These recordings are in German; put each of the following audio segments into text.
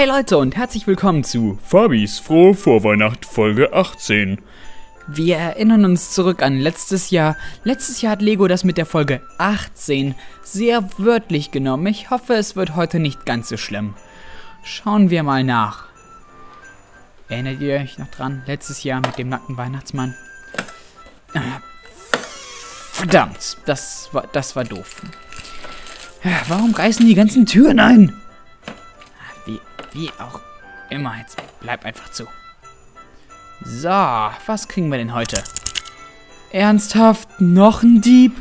Hey Leute und herzlich willkommen zu Fabis frohe Vorweihnacht Folge 18. Wir erinnern uns zurück an letztes Jahr. Letztes Jahr hat Lego das mit der Folge 18 sehr wörtlich genommen. Ich hoffe, es wird heute nicht ganz so schlimm. Schauen wir mal nach. Erinnert ihr euch noch dran? Letztes Jahr mit dem nackten Weihnachtsmann. Ah, verdammt, das war, das war doof. Warum reißen die ganzen Türen ein? Wie, auch immer, jetzt bleib einfach zu. So, was kriegen wir denn heute? Ernsthaft, noch ein Dieb?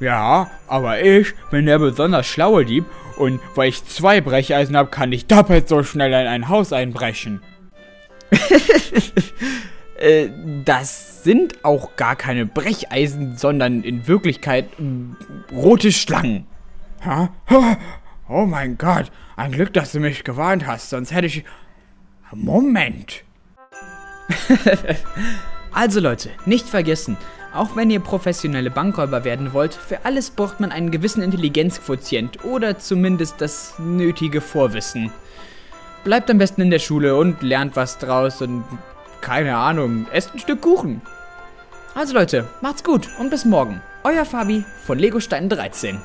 Ja, aber ich bin der besonders schlaue Dieb und weil ich zwei Brecheisen habe, kann ich doppelt so schnell in ein Haus einbrechen. äh, das sind auch gar keine Brecheisen, sondern in Wirklichkeit äh, rote Schlangen. Ha? Oh mein Gott, ein Glück, dass du mich gewarnt hast, sonst hätte ich... Moment. also Leute, nicht vergessen, auch wenn ihr professionelle Bankräuber werden wollt, für alles braucht man einen gewissen Intelligenzquotient oder zumindest das nötige Vorwissen. Bleibt am besten in der Schule und lernt was draus und keine Ahnung, esst ein Stück Kuchen. Also Leute, macht's gut und bis morgen. Euer Fabi von Lego Stein 13.